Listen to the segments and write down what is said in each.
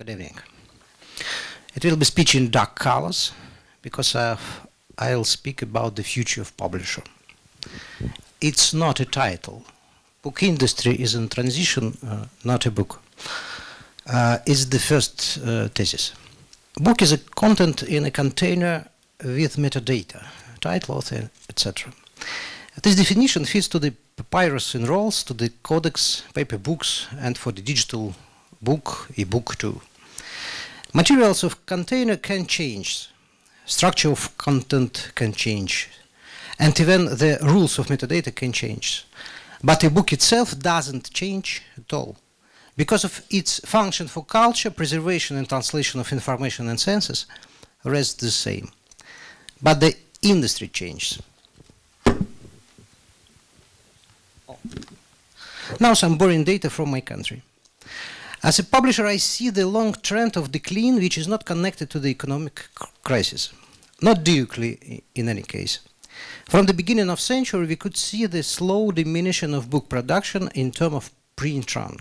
Good evening. It will be speech in dark colors because uh, I'll speak about the future of publisher. It's not a title. Book industry is in transition, uh, not a book. Uh, it's the first uh, thesis. Book is a content in a container with metadata, title, author, etc. This definition fits to the papyrus in rolls, to the codex, paper books, and for the digital book, e-book too. Materials of container can change, structure of content can change, and even the rules of metadata can change. But a book itself doesn't change at all. Because of its function for culture, preservation and translation of information and senses rests the same. But the industry changes. Now some boring data from my country. As a publisher, I see the long trend of decline, which is not connected to the economic crisis, not directly in any case. From the beginning of century, we could see the slow diminution of book production in terms of print run.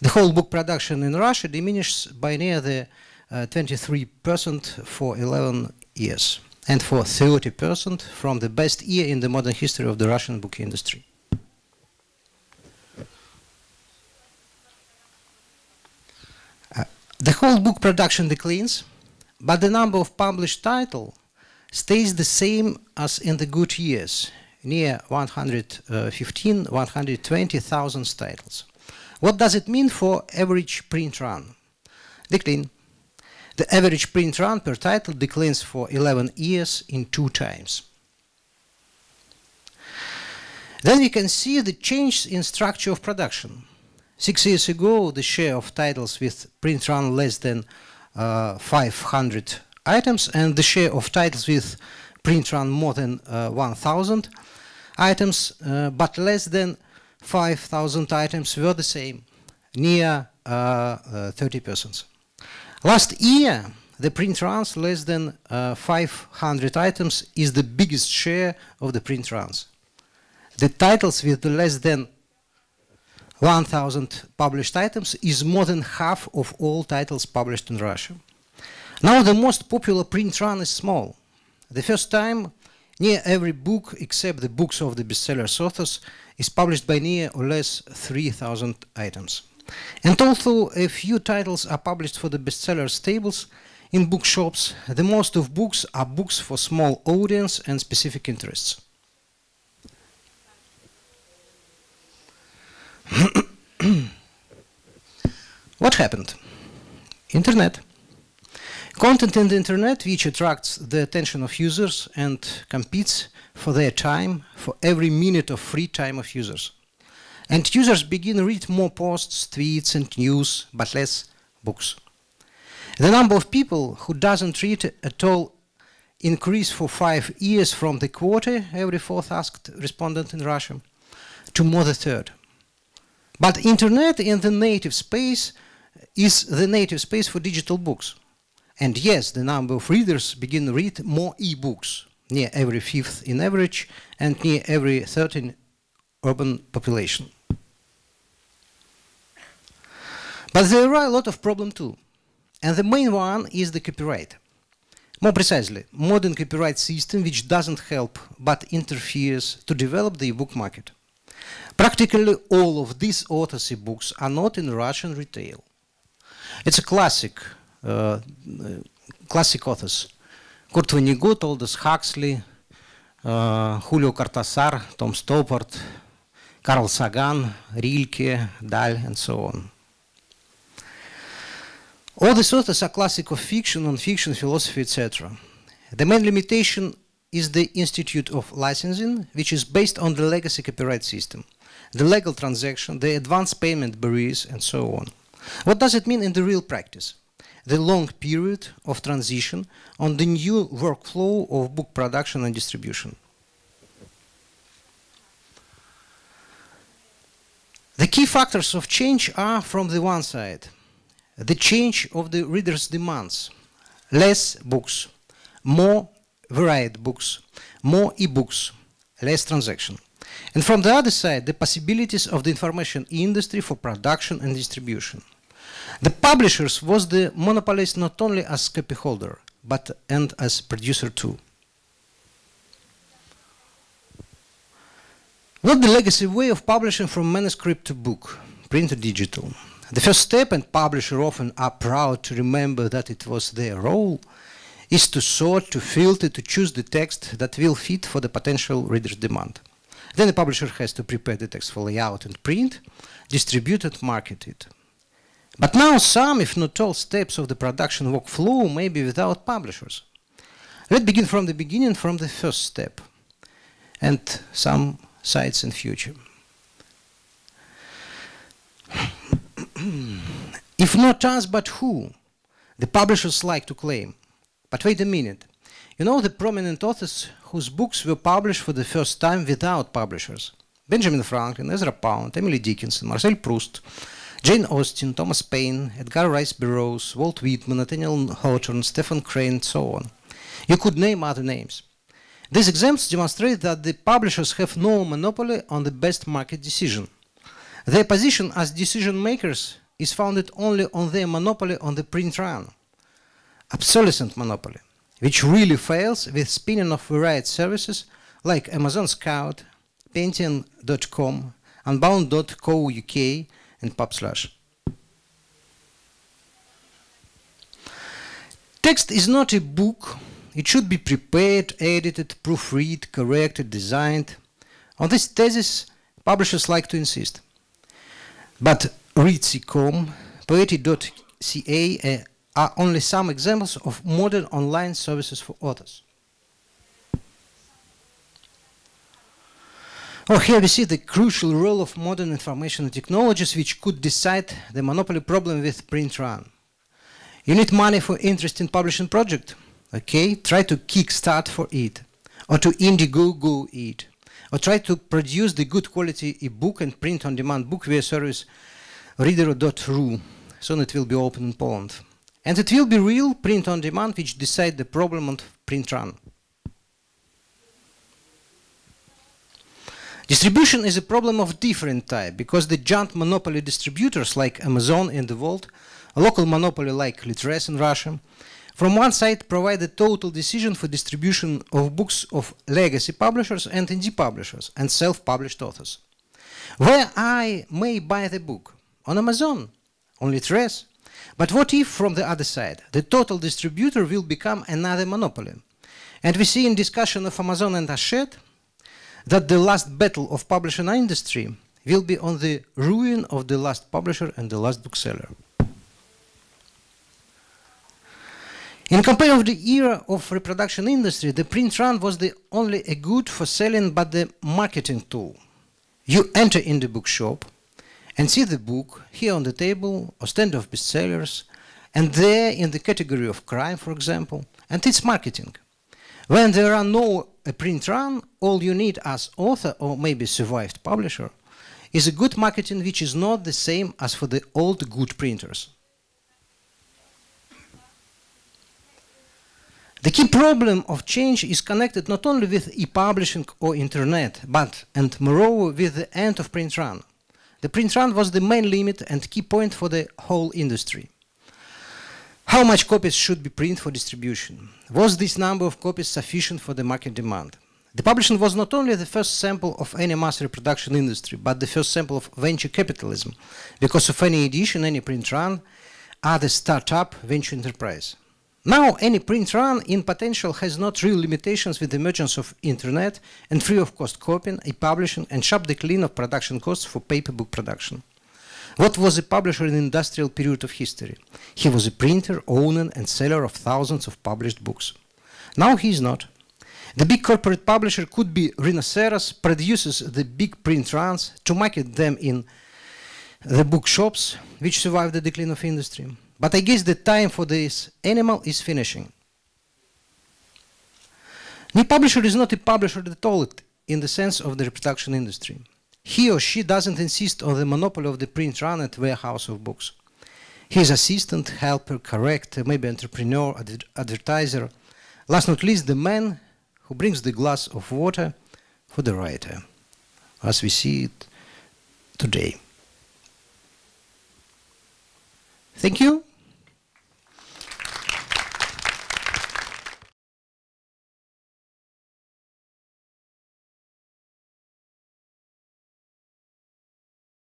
The whole book production in Russia diminished by near the 23% uh, for 11 years, and for 30% from the best year in the modern history of the Russian book industry. The whole book production declines, but the number of published titles stays the same as in the good years, near 115, 120,000 titles. What does it mean for average print run? Decline. The average print run per title declines for 11 years in two times. Then we can see the change in structure of production. Six years ago, the share of titles with print run less than uh, 500 items and the share of titles with print run more than uh, 1000 items, uh, but less than 5000 items were the same, near 30%. Uh, Last year, the print runs less than uh, 500 items is the biggest share of the print runs. The titles with less than 1,000 published items is more than half of all titles published in Russia. Now the most popular print run is small. The first time near every book except the books of the bestseller authors is published by near or less 3,000 items. And although a few titles are published for the bestseller tables in bookshops, the most of books are books for small audience and specific interests. what happened? Internet. Content in the internet which attracts the attention of users and competes for their time, for every minute of free time of users. And users begin to read more posts, tweets and news, but less books. The number of people who doesn't read at all increased for five years from the quarter, every fourth asked respondent in Russia, to more than third. But internet in the native space is the native space for digital books. And yes, the number of readers begin to read more e-books, near every fifth in average and near every third in urban population. But there are a lot of problems too. And the main one is the copyright. More precisely, modern copyright system which doesn't help but interferes to develop the e-book market. Practically all of these authorship books are not in Russian retail. It's a classic, uh, classic authors. Kurt Vonnegut, Aldous Huxley, uh, Julio Cortázar, Tom Stoppard, Carl Sagan, Rilke, Dahl, and so on. All these authors are classic of fiction, non-fiction, philosophy, etc. The main limitation is the Institute of Licensing, which is based on the legacy copyright system, the legal transaction, the advance payment barriers, and so on. What does it mean in the real practice? The long period of transition on the new workflow of book production and distribution. The key factors of change are, from the one side, the change of the reader's demands, less books, more varied books, more e-books, less transaction. And from the other side, the possibilities of the information industry for production and distribution. The publishers was the monopolist not only as copy holder, but and as producer too. What the legacy way of publishing from manuscript to book, print to digital? The first step, and publisher often are proud to remember that it was their role, is to sort, to filter, to choose the text that will fit for the potential reader's demand. Then the publisher has to prepare the text for layout and print, distribute it, market it. But now some, if not all, steps of the production workflow may be without publishers. Let's begin from the beginning, from the first step, and some sites in future. if not us, but who? The publishers like to claim. But wait a minute. You know the prominent authors whose books were published for the first time without publishers? Benjamin Franklin, Ezra Pound, Emily Dickinson, Marcel Proust, Jane Austen, Thomas Paine, Edgar Rice Burroughs, Walt Whitman, Nathaniel Hawthorne, Stephen Crane, and so on. You could name other names. These examples demonstrate that the publishers have no monopoly on the best market decision. Their position as decision makers is founded only on their monopoly on the print run. Obsolescent monopoly, which really fails with spinning off varied services like Amazon Scout, Pentian.com, Unbound.co.uk, and PubSlush. Text is not a book it should be prepared, edited, proofread, corrected, designed. On this thesis, publishers like to insist. But Read.com, Poeti.ca uh, are only some examples of modern online services for authors. Oh, here we see the crucial role of modern information technologies which could decide the monopoly problem with print run. You need money for interesting publishing project? okay try to kickstart for it or to indiegogo it or try to produce the good quality ebook and print on demand book via service Ridero.ru soon it will be open in Poland and it will be real print on demand which decide the problem on print run Distribution is a problem of different type because the giant monopoly distributors like Amazon in the world, a local monopoly like Litres in Russia, from one side, provide a total decision for distribution of books of legacy publishers and indie publishers and self-published authors. Where I may buy the book? On Amazon, on Litres. But what if, from the other side, the total distributor will become another monopoly? And we see in discussion of Amazon and Hachette that the last battle of publishing industry will be on the ruin of the last publisher and the last bookseller. In comparison of the era of reproduction industry, the print run was the only a good for selling but the marketing tool. You enter in the bookshop and see the book here on the table or stand of bestsellers and there in the category of crime, for example, and it's marketing. When there are no print run, all you need as author or maybe survived publisher is a good marketing which is not the same as for the old good printers. The key problem of change is connected not only with e-publishing or internet, but, and moreover, with the end of print run. The print run was the main limit and key point for the whole industry. How much copies should be printed for distribution? Was this number of copies sufficient for the market demand? The publishing was not only the first sample of any mass reproduction industry, but the first sample of venture capitalism, because of any edition, any print run, are the startup venture enterprise. Now, any print run in potential has not real limitations with the emergence of internet and free of cost copying, e-publishing, and sharp decline of production costs for paper book production. What was a publisher in the industrial period of history? He was a printer, owner, and seller of thousands of published books. Now he is not. The big corporate publisher could be Rhinoceros, produces the big print runs to market them in the bookshops, which survived the decline of industry. But I guess the time for this animal is finishing. New publisher is not a publisher at all in the sense of the reproduction industry. He or she doesn't insist on the monopoly of the print run at warehouse of books. He is assistant, helper, corrector, maybe entrepreneur, ad advertiser. Last not least, the man who brings the glass of water for the writer, as we see it today. Thank you.